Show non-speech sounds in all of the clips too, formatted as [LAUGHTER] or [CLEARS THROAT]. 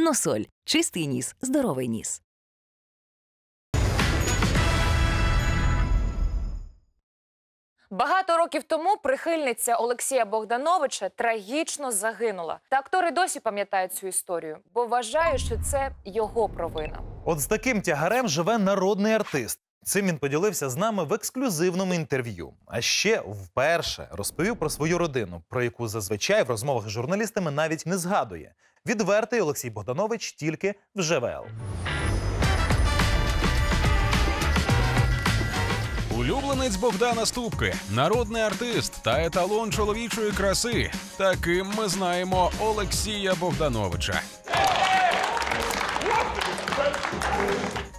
Носоль чистий ніс, здоровий ніс. Багато років тому прихильниця Олексія Богдановича трагічно загинула. Та актори досі пам'ятають цю історію, бо вважають, що це його провина. От з таким тягарем живе народний артист. Цим він поділився з нами в ексклюзивному інтерв'ю. А ще вперше розповів про свою родину, про яку зазвичай в розмовах з журналістами навіть не згадує. Відвертий Олексій Богданович тільки в ЖВЛ. Улюбленець Богдана Ступки, народний артист та еталон чоловічої краси. Таким ми знаємо Олексія Богдановича.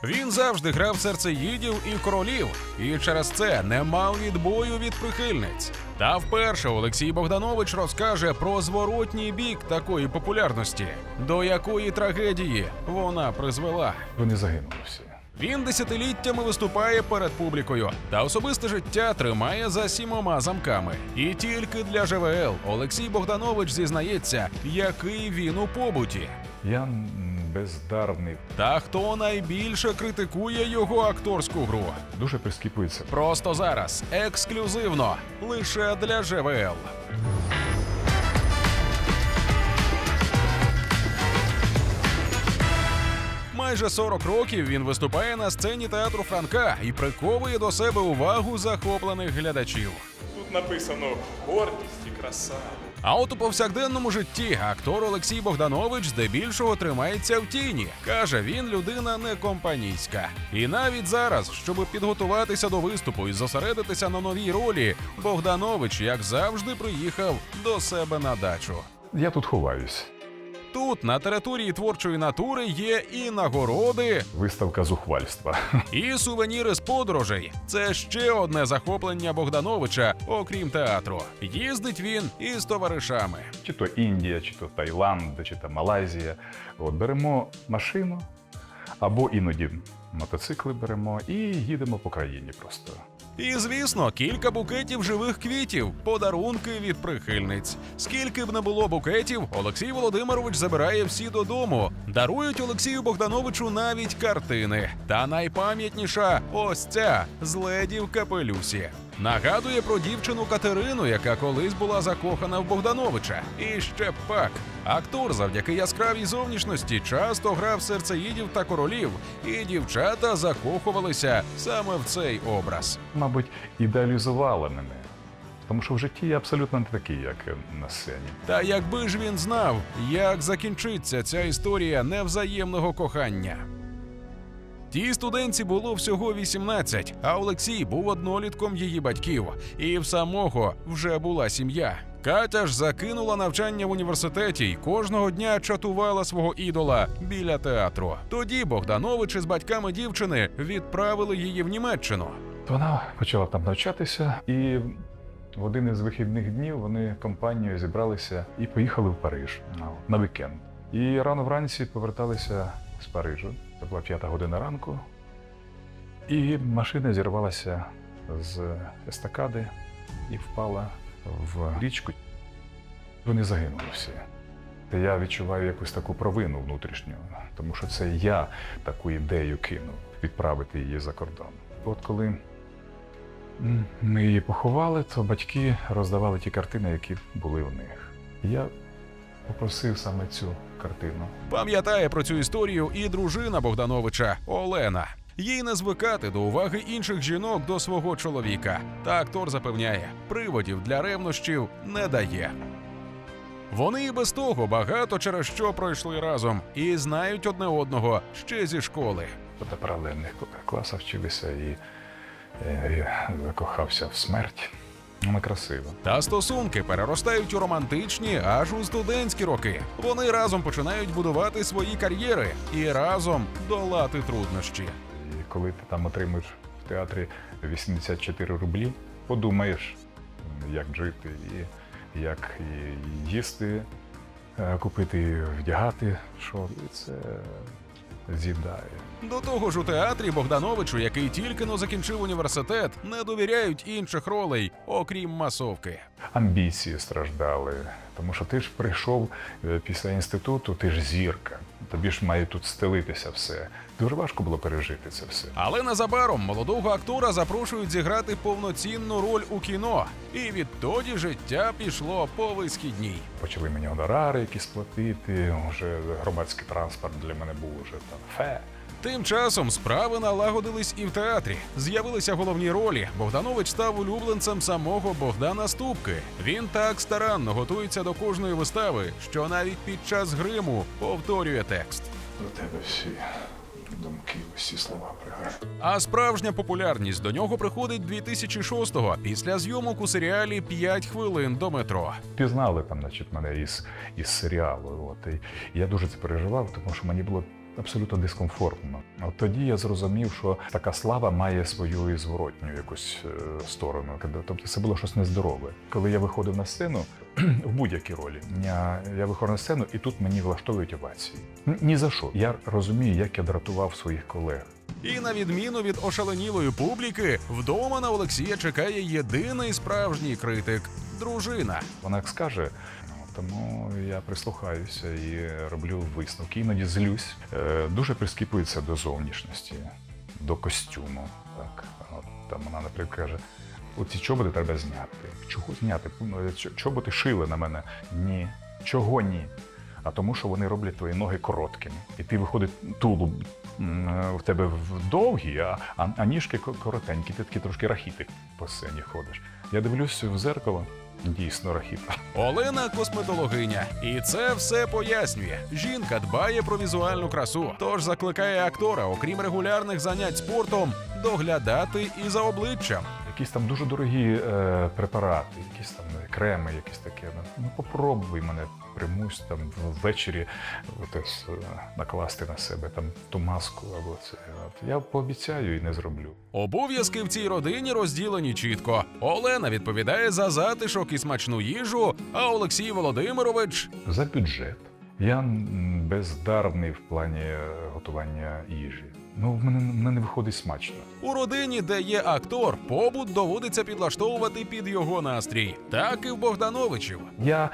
Він завжди грав серцеїдів і королів, і через це не мав відбою від прихильниць. Та вперше Олексій Богданович розкаже про зворотній бік такої популярності, до якої трагедії вона призвела. Вони загинули всі. Він десятиліттями виступає перед публікою та особисте життя тримає за сімома замками. І тільки для ЖВЛ Олексій Богданович зізнається, який він у побуті. Я бездарний, Та хто найбільше критикує його акторську гру. дуже прискіпується. Просто зараз ексклюзивно лише для ЖВЛ. Майже 40 років він виступає на сцені театру Франка і приковує до себе увагу захоплених глядачів. Тут написано гордість і краса. А от у повсякденному житті актор Олексій Богданович здебільшого тримається в тіні. Каже, він людина не компанійська. І навіть зараз, щоб підготуватися до виступу і зосередитися на новій ролі, Богданович, як завжди, приїхав до себе на дачу. Я тут ховаюсь. Тут, на території творчої натури, є і нагороди, Виставка зухвальства. [LAUGHS] і сувеніри з подорожей. Це ще одне захоплення Богдановича, окрім театру. Їздить він із товаришами. Чи то Індія, чи то Таїланд, чи то Малайзія. От беремо машину або іноді мотоцикли беремо і їдемо по країні просто. І, звісно, кілька букетів живих квітів, подарунки від прихильниць. Скільки б не було букетів, Олексій Володимирович забирає всі додому. Дарують Олексію Богдановичу навіть картини. Та найпам'ятніша ось ця з леді в капелюсі. Нагадує про дівчину Катерину, яка колись була закохана в Богдановича. І ще пак. Актор завдяки яскравій зовнішності часто грав серцеїдів та королів, і дівчата закохувалися саме в цей образ. Мабуть, ідеалізувала мене. Тому що в житті я абсолютно не такий, як на сцені. Та якби ж він знав, як закінчиться ця історія невзаємного кохання. Тій студентці було всього 18, а Олексій був однолітком її батьків, і в самого вже була сім'я. Катя ж закинула навчання в університеті й кожного дня чатувала свого ідола біля театру. Тоді Богданович із батьками дівчини відправили її в Німеччину. Вона почала там навчатися, і в один із вихідних днів вони компанією зібралися і поїхали в Париж на вікенд. І рано вранці поверталися з Парижу. Це була п'ята година ранку. І машина зірвалася з естакади і впала в річку. Вони загинули всі. Та я відчуваю якусь таку провину внутрішню, тому що це я таку ідею кинув відправити її за кордон. От коли ми її поховали, то батьки роздавали ті картини, які були у них. Я попросив саме цю картину. Пам'ятає про цю історію і дружина Богдановича Олена. Їй не звикати до уваги інших жінок до свого чоловіка. Та актор запевняє, приводів для ревнощів не дає. Вони і без того багато через що пройшли разом і знають одне одного ще зі школи. До паралельних класах вчилися і е, я закохався в смерть. Вона красива. Та стосунки переростають у романтичні аж у студентські роки. Вони разом починають будувати свої кар'єри і разом долати труднощі. І коли ти там отримуєш в театрі 84 рублі, подумаєш, як жити, і як їсти, е, купити, вдягати, що і це з'їдає. До того ж, у театрі Богдановичу, який тільки но закінчив університет, не довіряють інших ролей, окрім масовки. Амбіції страждали, тому що ти ж прийшов е, після інституту, ти ж зірка. Тобі ж має тут стелитися все. Дуже важко було пережити це все. Але незабаром молодого актора запрошують зіграти повноцінну роль у кіно, і відтоді життя пішло по висхідній. Почали мені гонорари якісь платити, вже громадський транспорт для мене був уже там фе. Тим часом справи налагодились і в театрі. З'явилися головні ролі. Богданович став улюбленцем самого Богдана Ступки. Він так старанно готується до кожної вистави, що навіть під час гриму повторює текст. До тебе всі думки, усі слова пригаю. А справжня популярність до нього приходить 2006-го після зйомок у серіалі «5 хвилин до метро. Пізнали там, значить, мене із, із серіалу. От, і я дуже це переживав, тому що мені було абсолютно дискомфортно. От тоді я зрозумів, що така слава має свою і зворотню якусь е, сторону. Тобто це було щось нездорове. Коли я виходив на сцену [CLEARS THROAT] в будь-якій ролі, я, я виходив на сцену, і тут мені влаштовують овації. Ні за що. Я розумію, як я дратував своїх колег. І на відміну від ошаленілої публіки, вдома на Олексія чекає єдиний справжній критик дружина. Вона як скаже. Тому я прислухаюся і роблю висновки. Іноді злюсь. Е, Дуже прискіпується до зовнішності, до костюму. Так, От, там вона, наприклад, каже: оці чоботи треба зняти. Чого зняти? Ну, чо- Чоботи шили на мене. Ні. Чого ні? А тому, що вони роблять твої ноги короткими. І ти виходить тулуб е, в тебе довгі, а, а, а ніжки коротенькі, ти такий трошки рахітик по сцені ходиш. Я дивлюсь в зеркало, дійсно рахіта. Олена косметологиня, і це все пояснює. Жінка дбає про візуальну красу, тож закликає актора, окрім регулярних занять спортом, доглядати і за обличчям. Якісь там дуже дорогі е, препарати, якісь там креми, якісь таке. Ну попробуй мене примусь там ввечері отець, накласти на себе там ту маску або це. От. Я пообіцяю і не зроблю. Обов'язки в цій родині розділені чітко. Олена відповідає за затишок і смачну їжу, а Олексій Володимирович За бюджет. Я бездарний в плані е, готування їжі. Ну, в мене, в мене не виходить смачно. у родині, де є актор, побут доводиться підлаштовувати під його настрій. Так і в Богдановичів. Я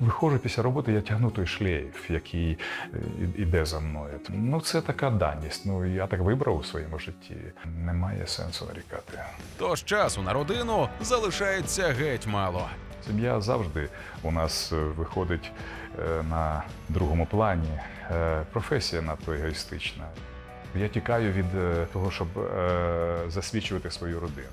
виходжу після роботи, я тягну той шлейф, який е, іде за мною. Ну, це така даність. Ну, я так вибрав у своєму житті. Немає сенсу нарікати. Тож часу на родину залишається геть мало. Сім'я завжди у нас е, виходить е, на другому плані. Професія надто егоїстична. Я тікаю від е, того, щоб е, засвідчувати свою родину.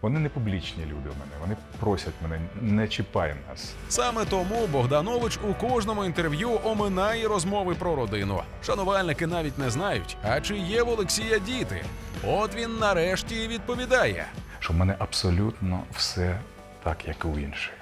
Вони не публічні люди у мене. Вони просять мене, не чіпай нас. Саме тому Богданович у кожному інтерв'ю оминає розмови про родину. Шанувальники навіть не знають, а чи є в Олексія діти. От він нарешті і відповідає. що в мене абсолютно все так, як і у інших.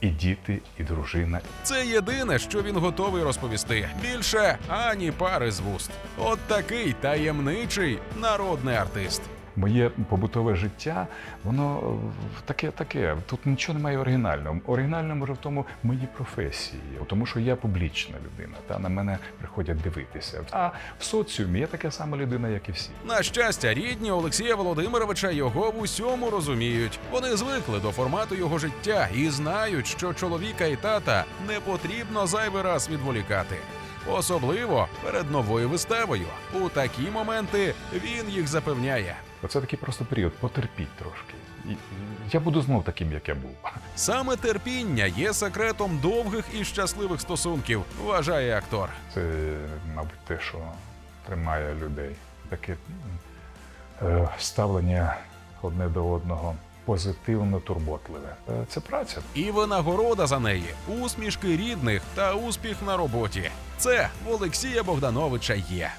І діти, і дружина. Це єдине, що він готовий розповісти. Більше ані пари з вуст. От такий таємничий народний артист. Моє побутове життя, воно е, таке, таке. Тут нічого немає оригінального. Оригінально може в тому моїй професії, тому що я публічна людина, та на мене приходять дивитися. А в соціумі я така сама людина, як і всі. На щастя, рідні Олексія Володимировича його в усьому розуміють. Вони звикли до формату його життя і знають, що чоловіка і тата не потрібно зайвий раз відволікати. Особливо перед новою виставою. У такі моменти він їх запевняє. Оце такий просто період. Потерпіть трошки. Я буду знов таким, як я був. Саме терпіння є секретом довгих і щасливих стосунків, вважає актор. Це, мабуть, те, що тримає людей. Таке е, ставлення одне до одного позитивно турботливе. Е, Це праця. І винагорода за неї усмішки рідних та успіх на роботі. Це Олексія Богдановича є.